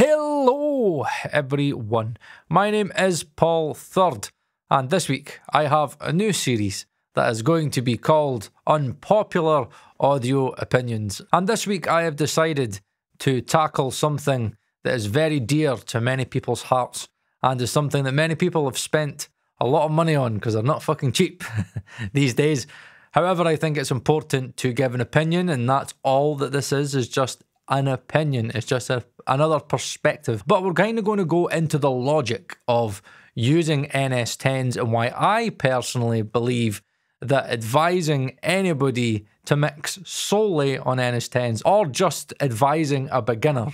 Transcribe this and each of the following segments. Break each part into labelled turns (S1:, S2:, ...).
S1: Hello, everyone. My name is Paul Third, and this week I have a new series that is going to be called Unpopular Audio Opinions. And this week I have decided to tackle something that is very dear to many people's hearts and is something that many people have spent a lot of money on because they're not fucking cheap these days. However, I think it's important to give an opinion, and that's all that this is, is just an opinion. It's just a, another perspective. But we're kind of going to go into the logic of using NS10s and why I personally believe that advising anybody to mix solely on NS10s or just advising a beginner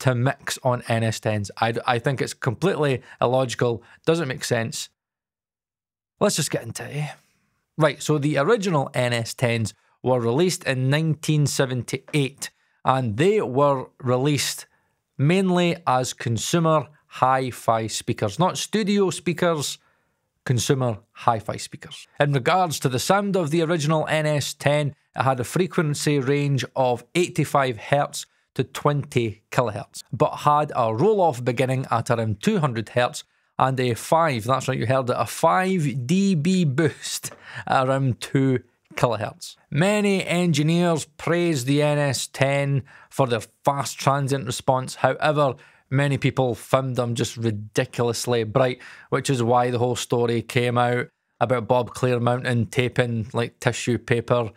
S1: to mix on NS10s, I, I think it's completely illogical, doesn't make sense. Let's just get into it. Right, so the original NS10s were released in 1978 and they were released mainly as consumer hi fi speakers, not studio speakers, consumer hi fi speakers. In regards to the sound of the original NS10, it had a frequency range of 85 Hz to 20 kHz, but had a roll off beginning at around 200 Hz and a 5, that's right, you heard it, a 5 dB boost around 2 kilohertz. Many engineers praise the NS10 for their fast transient response. However, many people found them just ridiculously bright, which is why the whole story came out about Bob Clearmountain taping like tissue paper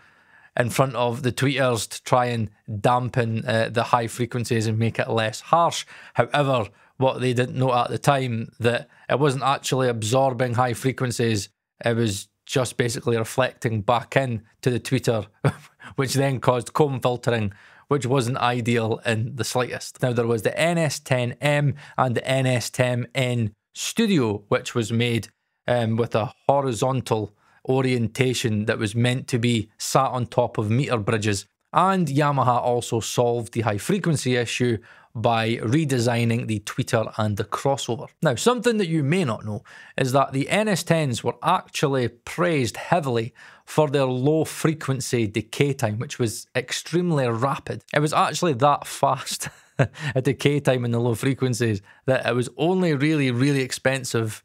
S1: in front of the tweeters to try and dampen uh, the high frequencies and make it less harsh. However, what they didn't know at the time that it wasn't actually absorbing high frequencies; it was just basically reflecting back in to the tweeter, which then caused comb filtering, which wasn't ideal in the slightest. Now, there was the NS10M and the NS10M Studio, which was made um, with a horizontal orientation that was meant to be sat on top of meter bridges. And Yamaha also solved the high frequency issue by redesigning the tweeter and the crossover. Now, something that you may not know is that the NS10s were actually praised heavily for their low frequency decay time, which was extremely rapid. It was actually that fast a decay time in the low frequencies that it was only really, really expensive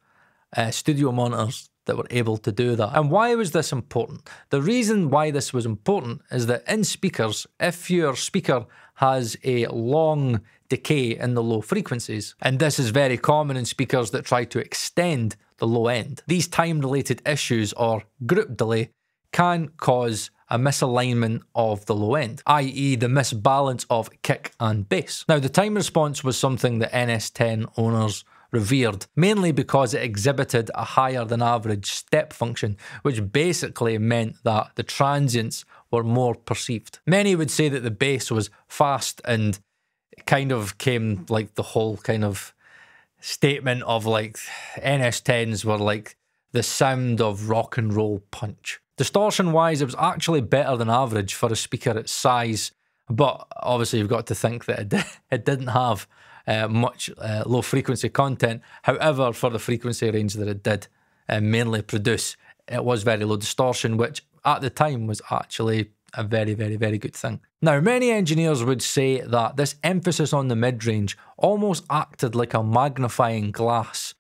S1: uh, studio monitors that were able to do that. And why was this important? The reason why this was important is that in speakers, if your speaker has a long decay in the low frequencies, and this is very common in speakers that try to extend the low end, these time related issues or group delay can cause a misalignment of the low end, i.e., the misbalance of kick and bass. Now, the time response was something that NS10 owners revered, mainly because it exhibited a higher than average step function, which basically meant that the transients were more perceived. Many would say that the bass was fast and kind of came like the whole kind of statement of like NS10s were like the sound of rock and roll punch. Distortion wise, it was actually better than average for a speaker its size, but obviously you've got to think that it, it didn't have uh, much uh, low frequency content. However, for the frequency range that it did uh, mainly produce, it was very low distortion, which at the time was actually a very, very, very good thing. Now, many engineers would say that this emphasis on the mid range almost acted like a magnifying glass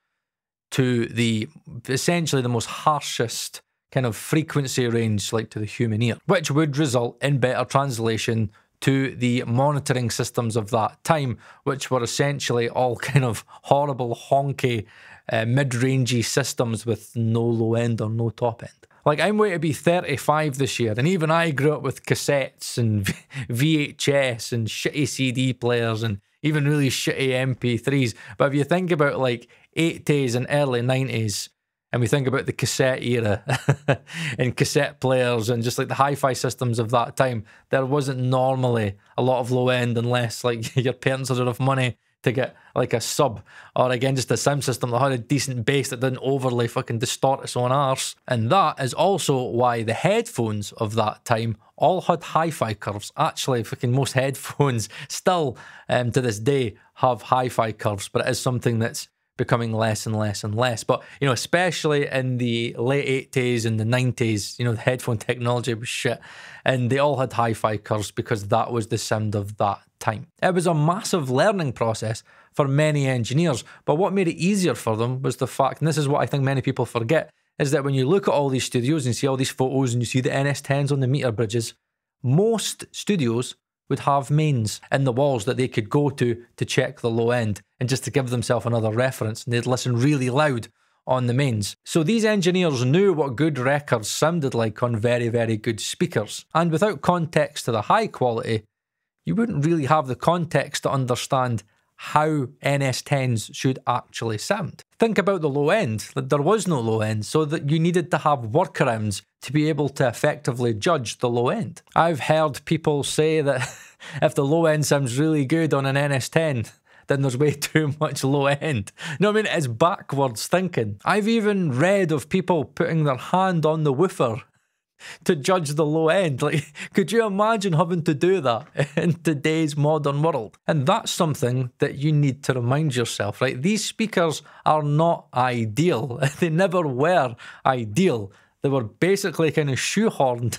S1: to the essentially the most harshest kind of frequency range, like to the human ear, which would result in better translation to the monitoring systems of that time, which were essentially all kind of horrible, honky, uh, mid rangey systems with no low end or no top end. Like, I'm going to be 35 this year, and even I grew up with cassettes and VHS and shitty CD players and even really shitty MP3s. But if you think about like 80s and early 90s, and we think about the cassette era and cassette players and just like the hi-fi systems of that time, there wasn't normally a lot of low end unless like your parents had enough money to get like a sub or again just a sound system that had a decent bass that didn't overly fucking distort its own arse. And that is also why the headphones of that time all had hi-fi curves. Actually, fucking most headphones still um, to this day have hi-fi curves, but it is something that's becoming less and less and less. But you know, especially in the late 80s and the 90s, you know, the headphone technology was shit. And they all had hi-fi curves because that was the sound of that time. It was a massive learning process for many engineers, but what made it easier for them was the fact, and this is what I think many people forget, is that when you look at all these studios and see all these photos and you see the NS10s on the meter bridges, most studios would have mains in the walls that they could go to to check the low end and just to give themselves another reference. And they'd listen really loud on the mains. So these engineers knew what good records sounded like on very, very good speakers. And without context to the high quality, you wouldn't really have the context to understand how NS10s should actually sound. Think about the low end, that there was no low end, so that you needed to have workarounds to be able to effectively judge the low end. I've heard people say that if the low end sounds really good on an NS10, then there's way too much low end. No, I mean, it's backwards thinking. I've even read of people putting their hand on the woofer to judge the low end. Like, could you imagine having to do that in today's modern world? And that's something that you need to remind yourself, right? These speakers are not ideal. They never were ideal. They were basically kind of shoehorned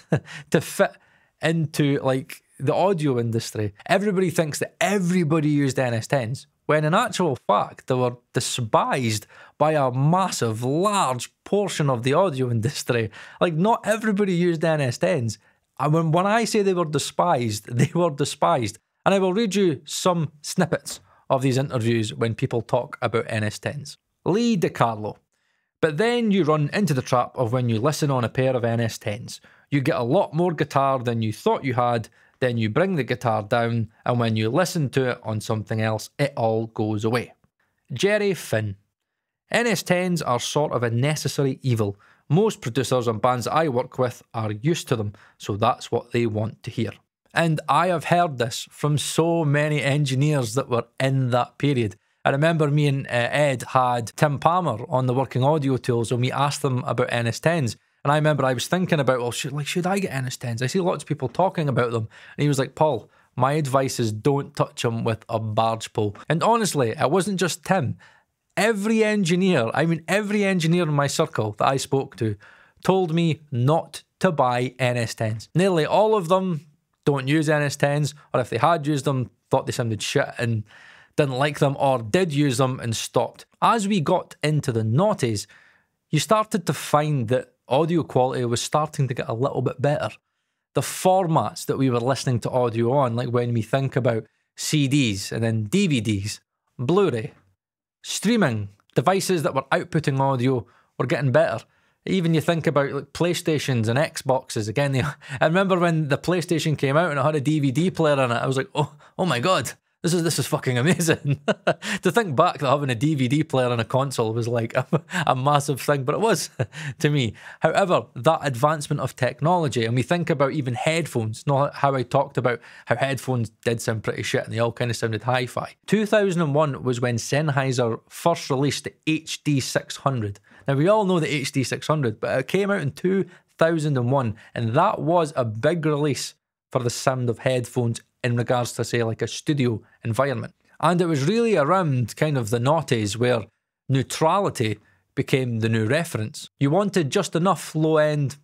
S1: to fit into like the audio industry. Everybody thinks that everybody used NS10s, when in actual fact they were despised by a massive, large portion of the audio industry. Like, not everybody used NS10s. And when, when I say they were despised, they were despised. And I will read you some snippets of these interviews when people talk about NS10s. Lee DiCarlo. But then you run into the trap of when you listen on a pair of NS10s. You get a lot more guitar than you thought you had, then you bring the guitar down, and when you listen to it on something else, it all goes away. Jerry Finn. NS10s are sort of a necessary evil. Most producers and bands I work with are used to them, so that's what they want to hear. And I have heard this from so many engineers that were in that period. I remember me and uh, Ed had Tim Palmer on the Working Audio Tools and we asked them about NS10s. And I remember I was thinking about, well, should, like, should I get NS10s? I see lots of people talking about them. And he was like, Paul, my advice is don't touch them with a barge pole. And honestly, it wasn't just Tim. Every engineer, I mean, every engineer in my circle that I spoke to told me not to buy NS10s. Nearly all of them don't use NS10s, or if they had used them, thought they sounded shit and didn't like them, or did use them and stopped. As we got into the noughties, you started to find that audio quality was starting to get a little bit better. The formats that we were listening to audio on, like when we think about CDs and then DVDs, Blu ray, streaming, devices that were outputting audio were getting better. Even you think about like PlayStations and Xboxes again. They, I remember when the PlayStation came out and it had a DVD player in it. I was like, oh, oh my god, this is this is fucking amazing. to think back that having a DVD player on a console was like a, a massive thing, but it was to me. However, that advancement of technology, and we think about even headphones, not how I talked about how headphones did sound pretty shit and they all kind of sounded hi-fi. 2001 was when Sennheiser first released the HD600. Now we all know the HD600, but it came out in 2001, and that was a big release for the sound of headphones in regards to, say, like a studio environment. And it was really around kind of the noughties where neutrality became the new reference. You wanted just enough low end,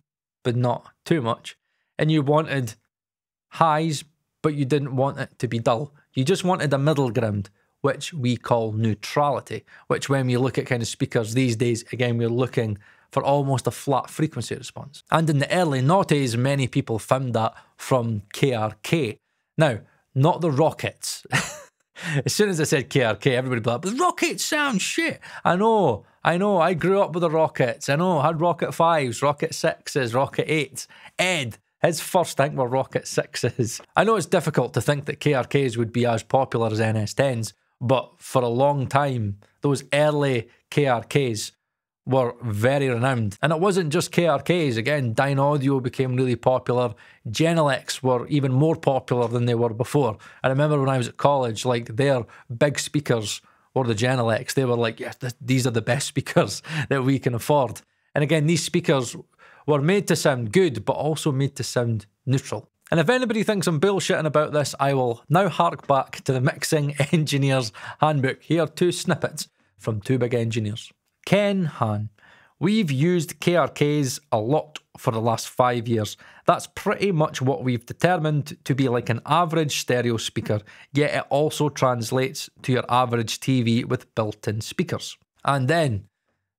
S1: but not too much. And you wanted highs, but you didn't want it to be dull. You just wanted a middle ground, which we call neutrality, which when we look at kind of speakers these days, again, we're looking for almost a flat frequency response. And in the early noughties, many people found that from KRK, now, not the Rockets. as soon as I said KRK, everybody be like, the Rockets sound shit. I know, I know, I grew up with the Rockets. I know, I had Rocket 5s, Rocket 6s, Rocket 8s. Ed, his first thing were Rocket 6s. I know it's difficult to think that KRKs would be as popular as NS10s, but for a long time, those early KRKs were very renowned. And it wasn't just KRKs. Again, Dynaudio became really popular. Genelecs were even more popular than they were before. I remember when I was at college, like their big speakers were the Genelecs. They were like, yes, th- these are the best speakers that we can afford. And again, these speakers were made to sound good, but also made to sound neutral. And if anybody thinks I'm bullshitting about this, I will now hark back to the Mixing Engineer's Handbook. Here are two snippets from two big engineers. Ken Hahn. We've used KRKs a lot for the last five years. That's pretty much what we've determined to be like an average stereo speaker, yet it also translates to your average TV with built in speakers. And then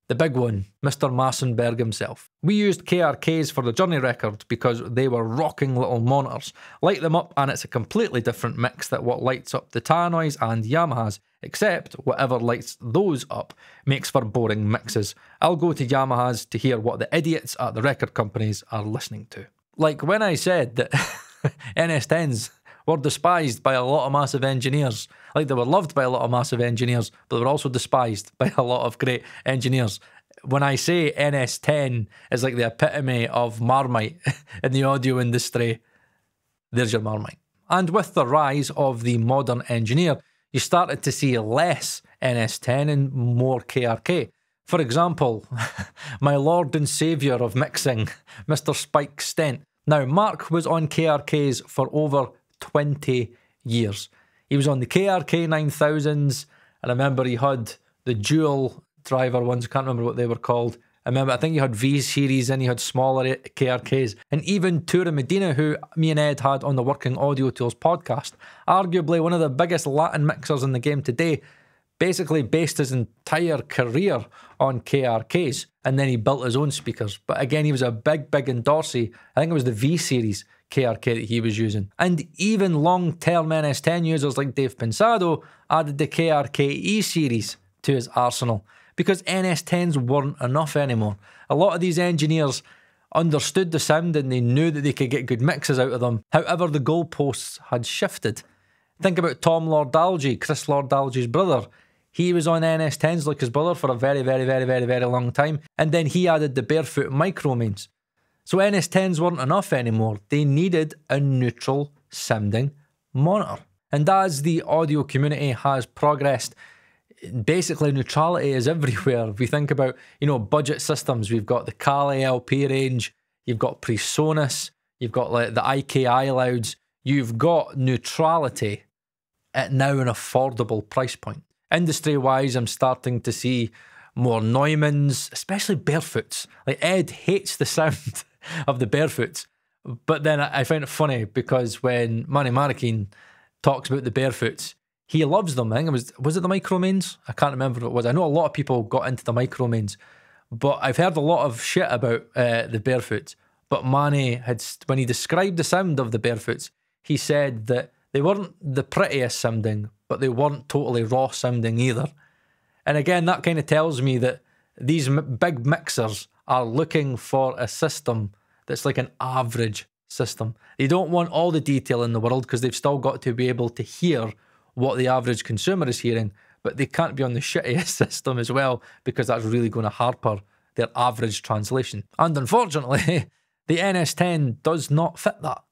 S1: the big one, Mr. Massenburg himself. We used KRKs for the Journey record because they were rocking little monitors. Light them up and it's a completely different mix that what lights up the Tannoys and Yamahas, except whatever lights those up makes for boring mixes. I'll go to Yamahas to hear what the idiots at the record companies are listening to. Like when I said that NS10s were despised by a lot of massive engineers. Like they were loved by a lot of massive engineers, but they were also despised by a lot of great engineers. When I say NS10 is like the epitome of Marmite in the audio industry, there's your Marmite. And with the rise of the modern engineer, you started to see less NS10 and more KRK. For example, my lord and saviour of mixing, Mr. Spike Stent. Now, Mark was on KRKs for over 20 years. He was on the KRK 9000s. I remember he had the dual driver ones. I can't remember what they were called. I remember, I think he had V series and he had smaller KRKs. And even Tura Medina, who me and Ed had on the Working Audio Tools podcast, arguably one of the biggest Latin mixers in the game today, basically based his entire career on KRKs. And then he built his own speakers. But again, he was a big, big endorser. I think it was the V series KRK that he was using. And even long term NS10 users like Dave Pensado added the KRK E series to his arsenal because NS10s weren't enough anymore. A lot of these engineers understood the sound and they knew that they could get good mixes out of them. However, the goalposts had shifted. Think about Tom Lord-Alge, Chris Lord-Alge's brother. He was on NS10s like his brother for a very, very, very, very, very long time. And then he added the barefoot micro mains. So NS10s weren't enough anymore. They needed a neutral sounding monitor. And as the audio community has progressed, basically neutrality is everywhere. If we think about, you know, budget systems, we've got the Kali LP range, you've got PreSonus, you've got like the IK iLouds, you've got neutrality at now an affordable price point. Industry wise, I'm starting to see more Neumanns, especially barefoots. Like Ed hates the sound of the barefoots. But then I found it funny because when Manny Marroquin talks about the barefoots, he loves them. I think it was was it the micro mains? I can't remember what it was. I know a lot of people got into the micro mains, but I've heard a lot of shit about uh, the barefoot. But Manny had when he described the sound of the barefoots, he said that they weren't the prettiest sounding, but they weren't totally raw sounding either. And again, that kind of tells me that these big mixers are looking for a system that's like an average system. They don't want all the detail in the world because they've still got to be able to hear what the average consumer is hearing, but they can't be on the shittiest system as well because that's really going to harper their average translation. And unfortunately, the NS10 does not fit that.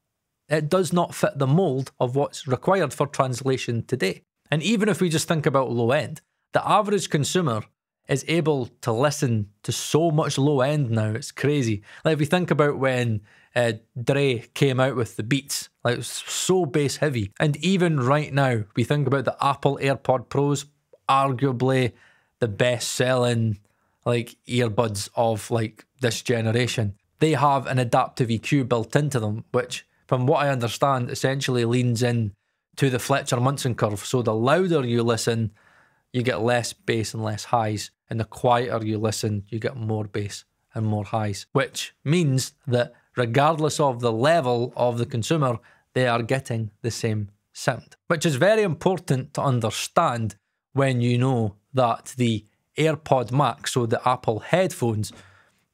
S1: It does not fit the mold of what's required for translation today. And even if we just think about low end, the average consumer is able to listen to so much low end now. It's crazy. Like if we think about when uh, Dre came out with the Beats, like it was so bass heavy. And even right now, we think about the Apple AirPod Pros, arguably the best selling like earbuds of like this generation. They have an adaptive EQ built into them, which from what I understand essentially leans in to the Fletcher Munson curve. So the louder you listen, you get less bass and less highs. And the quieter you listen, you get more bass and more highs, which means that regardless of the level of the consumer, they are getting the same sound, which is very important to understand when you know that the AirPod Max, so the Apple headphones,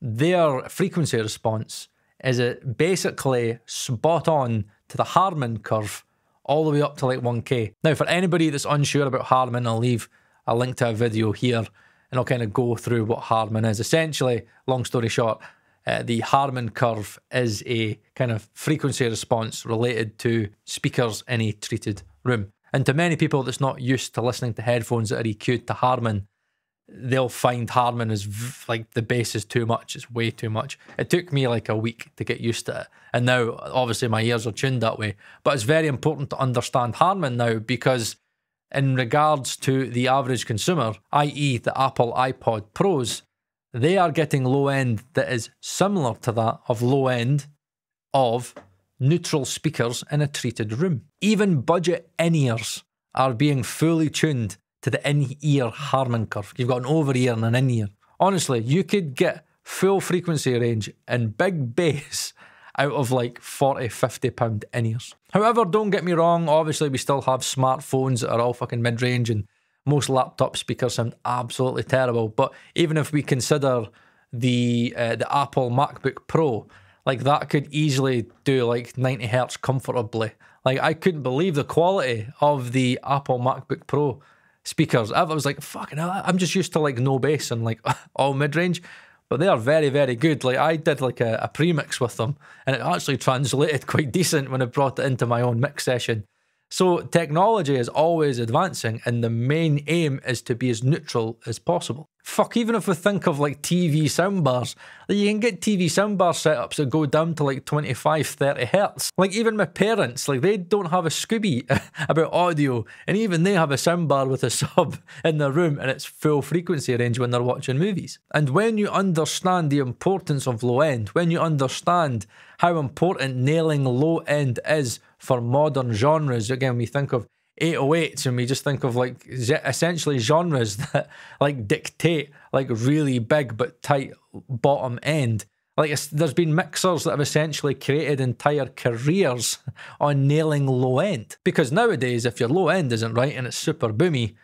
S1: their frequency response is it basically spot on to the Harman curve all the way up to like 1K. Now, for anybody that's unsure about Harman, I'll leave I'll link to a video here and I'll kind of go through what Harman is. Essentially, long story short, uh, the Harman curve is a kind of frequency response related to speakers in a treated room. And to many people that's not used to listening to headphones that are EQ'd to Harman, they'll find Harman is like the bass is too much. It's way too much. It took me like a week to get used to it. And now, obviously, my ears are tuned that way. But it's very important to understand Harman now because in regards to the average consumer, i.e., the Apple iPod Pros, they are getting low end that is similar to that of low end of neutral speakers in a treated room. Even budget in ears are being fully tuned to the in ear Harman curve. You've got an over ear and an in ear. Honestly, you could get full frequency range and big bass out of like 40, 50 pound in ears. However, don't get me wrong, obviously we still have smartphones that are all fucking mid range and most laptop speakers sound absolutely terrible. But even if we consider the uh, the Apple MacBook Pro, like that could easily do like 90 hertz comfortably. Like I couldn't believe the quality of the Apple MacBook Pro speakers. I was like, fucking hell, I'm just used to like no bass and like all mid range but they are very, very good. Like I did like a, a pre-mix with them, and it actually translated quite decent when I brought it into my own mix session. So technology is always advancing, and the main aim is to be as neutral as possible. Fuck, even if we think of like TV soundbars, you can get TV soundbar setups that go down to like 25, 30 hertz. Like even my parents, like they don't have a Scooby about audio, and even they have a soundbar with a sub in their room and it's full frequency range when they're watching movies. And when you understand the importance of low end, when you understand how important nailing low end is for modern genres, again, we think of 808s and we just think of like essentially genres that like dictate like really big but tight bottom end. Like there's been mixers that have essentially created entire careers on nailing low end. Because nowadays if your low end isn't right and it's super boomy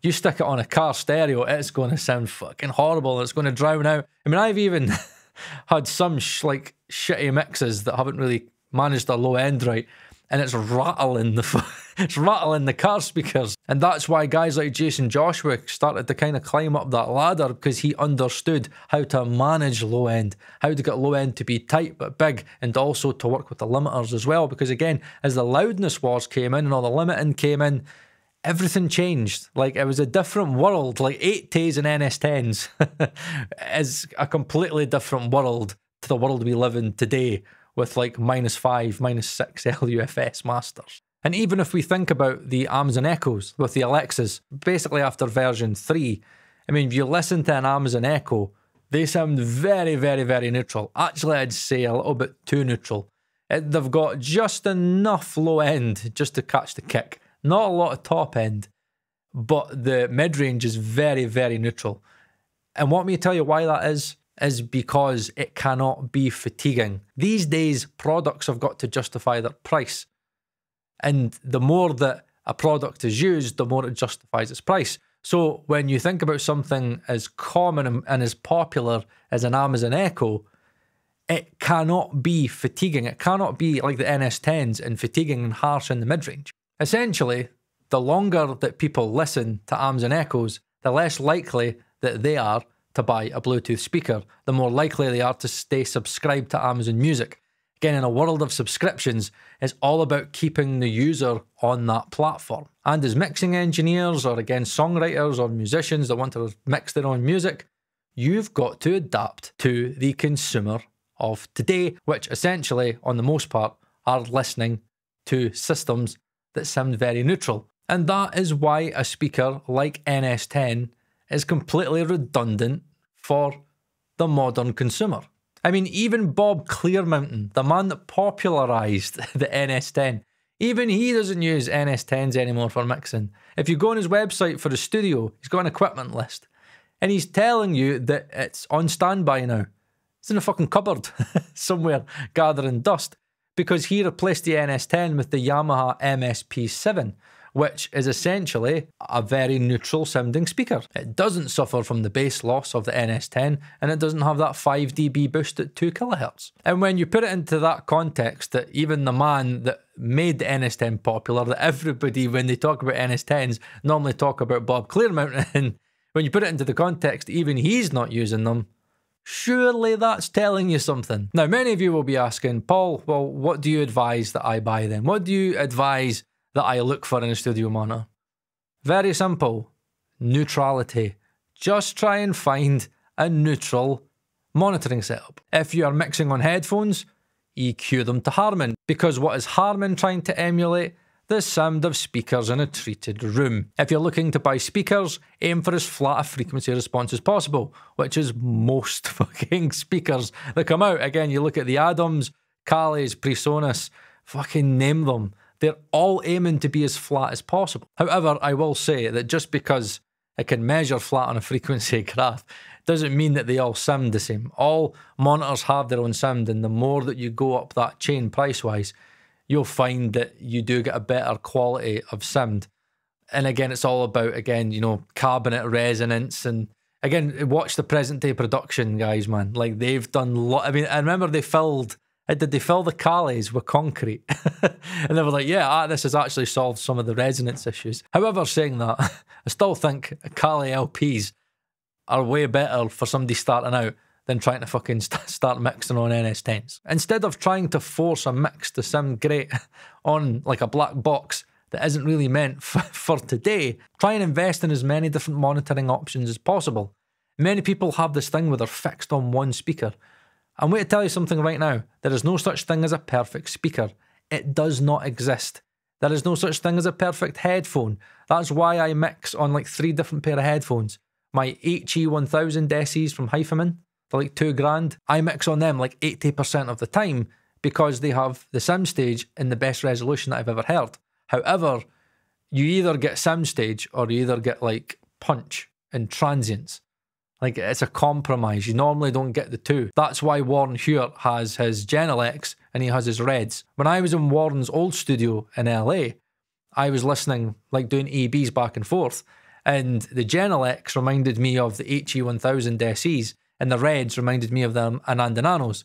S1: you stick it on a car stereo it's going to sound fucking horrible. It's going to drown out. I mean i've even had some sh- like shitty mixes that haven't really managed their low end right and it's rattling the it's rattling the car speakers. And that's why guys like Jaycen Joshua started to kind of climb up that ladder because he understood how to manage low end, how to get low end to be tight but big, and also to work with the limiters as well. Because again, as the loudness wars came in and all the limiting came in, everything changed. Like it was a different world. Like 8Ks and NS10s is a completely different world to the world we live in today with like minus five, minus six LUFS masters. And even if we think about the Amazon Echoes with the Alexas, basically after version 3, I mean, if you listen to an Amazon Echo, they sound very, very, very neutral. Actually, I'd say a little bit too neutral. It, they've got just enough low end just to catch the kick, not a lot of top end, but the mid range is very, very neutral. And want me to tell you why that is? Is because it cannot be fatiguing. These days, products have got to justify their price. And the more that a product is used, the more it justifies its price. So when you think about something as common and as popular as an Amazon Echo, it cannot be fatiguing. It cannot be like the NS10s and fatiguing and harsh in the mid range. Essentially, the longer that people listen to Amazon Echoes, the less likely that they are to buy a Bluetooth speaker, the more likely they are to stay subscribed to Amazon Music. Again, in a world of subscriptions, it's all about keeping the user on that platform. And as mixing engineers, or again, songwriters or musicians that want to mix their own music, you've got to adapt to the consumer of today, which essentially, on the most part, are listening to systems that sound very neutral. And that is why a speaker like NS10 is completely redundant for the modern consumer. I mean, even Bob Clearmountain, the man that popularised the NS10, even he doesn't use NS10s anymore for mixing. If you go on his website for the studio, he's got an equipment list. And he's telling you that it's on standby now. It's in a fucking cupboard somewhere gathering dust because he replaced the NS10 with the Yamaha MSP7, which is essentially a very neutral sounding speaker. It doesn't suffer from the bass loss of the NS10 and it doesn't have that 5 dB boost at 2 kHz. And when you put it into that context, that even the man that made the NS10 popular, that everybody, when they talk about NS10s, normally talk about Bob Clearmountain, when you put it into the context, even he's not using them. Surely that's telling you something. Now, many of you will be asking, Paul, well, what do you advise that I buy then? What do you advise that I look for in a studio monitor? Very simple neutrality. Just try and find a neutral monitoring setup. If you are mixing on headphones, EQ them to Harman because what is Harman trying to emulate? the sound of speakers in a treated room. If you're looking to buy speakers, aim for as flat a frequency response as possible, which is most fucking speakers that come out. Again, you look at the Adams, Kalis, Presonus, fucking name them. They're all aiming to be as flat as possible. However, I will say that just because it can measure flat on a frequency graph doesn't mean that they all sound the same. All monitors have their own sound, and the more that you go up that chain price wise, you'll find that you do get a better quality of sound. And again, it's all about again, you know, cabinet resonance and again, watch the present day production guys, man. Like they've done lot. I mean, I remember they filled. Did they fill the Kalis with concrete? and they were like, yeah, ah, this has actually solved some of the resonance issues. However, saying that, I still think Kali LPs are way better for somebody starting out than trying to fucking st- start mixing on NS10s. Instead of trying to force a mix to sound great on like a black box that isn't really meant for today, try and invest in as many different monitoring options as possible. Many people have this thing where they're fixed on one speaker. I'm going to tell you something right now. There is no such thing as a perfect speaker. It does not exist. There is no such thing as a perfect headphone. That's why I mix on like three different pair of headphones my HE1000 SEs from HiFiMan, they're like two grand. I mix on them like 80% of the time because they have the soundstage in the best resolution that I've ever heard. However, you either get soundstage or you either get like punch and transients. Like it's a compromise. You normally don't get the two. That's why Warren Huart has his Genelecs and he has his Reds. When I was in Warren's old studio in LA, I was listening, like doing EBs back and forth, and the Genelecs reminded me of the HE1000 SEs, and the Reds reminded me of the Ananda Nanos.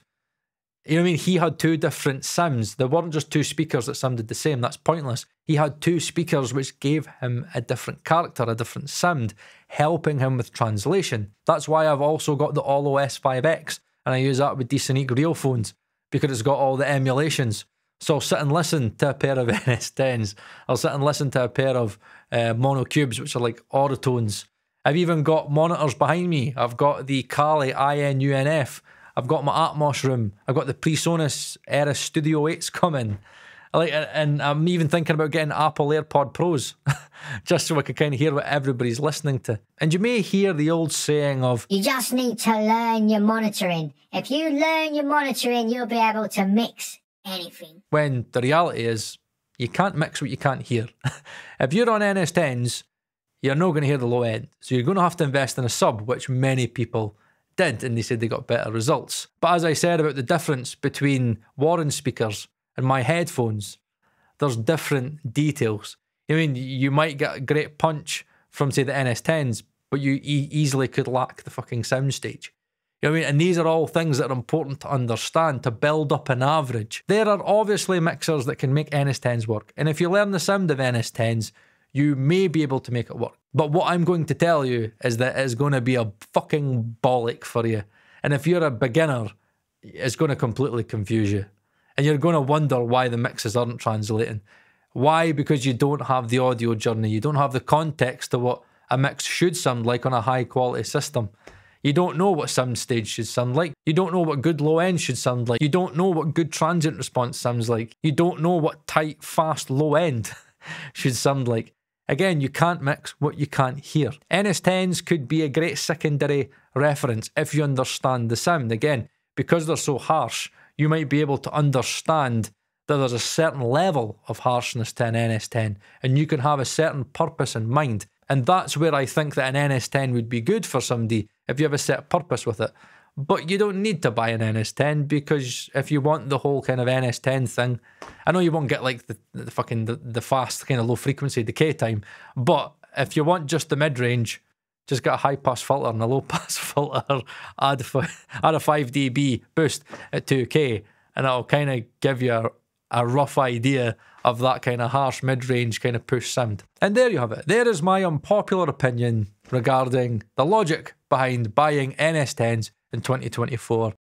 S1: You know what I mean? He had two different sounds. There weren't just two speakers that sounded the same. That's pointless. He had two speakers which gave him a different character, a different sound, helping him with translation. That's why I've also got the Allo S5X, and I use that with dSONIQ Realphones because it's got all the emulations. So I'll sit and listen to a pair of NS10s. I'll sit and listen to a pair of uh, mono cubes, which are like Auratones. I've even got monitors behind me. I've got the Kali INUNF. I've got my Atmos room. I've got the PreSonus Eris Studio 8s coming. I like, and I'm even thinking about getting Apple AirPod Pros, just so I can kind of hear what everybody's listening to. And you may hear the old saying of,
S2: "You just need to learn your monitoring. If you learn your monitoring, you'll be able to mix anything.
S1: When the reality is, you can't mix what you can't hear. if you're on NS10s, you're not going to hear the low end. So you're going to have to invest in a sub, which many people did, and they said they got better results. But as I said about the difference between Warren speakers and my headphones, there's different details. I mean, you might get a great punch from, say, the NS10s, but you e- easily could lack the fucking soundstage. You know what I mean? And these are all things that are important to understand to build up an average. There are obviously mixers that can make NS10s work. And if you learn the sound of NS10s, you may be able to make it work. But what I'm going to tell you is that it's going to be a fucking bollock for you. And if you're a beginner, it's going to completely confuse you. And you're going to wonder why the mixes aren't translating. Why? Because you don't have the audio journey. You don't have the context of what a mix should sound like on a high quality system. You don't know what some stage should sound like. You don't know what good low end should sound like. You don't know what good transient response sounds like. You don't know what tight, fast low end should sound like. Again, you can't mix what you can't hear. NS10s could be a great secondary reference if you understand the sound. Again, because they're so harsh, you might be able to understand that there's a certain level of harshness to an NS10 and you can have a certain purpose in mind. And that's where I think that an NS10 would be good for somebody if you have a set purpose with it. But you don't need to buy an NS10 because if you want the whole kind of NS10 thing, I know you won't get like the, the fucking the, the fast kind of low frequency decay time, but if you want just the mid range, just get a high pass filter and a low pass filter, add, add a 5 dB boost at 2K, and it'll kind of give you a, a rough idea of that kind of harsh mid range kind of push sound. And there you have it. There is my unpopular opinion regarding the logic behind buying NS10s in 2024.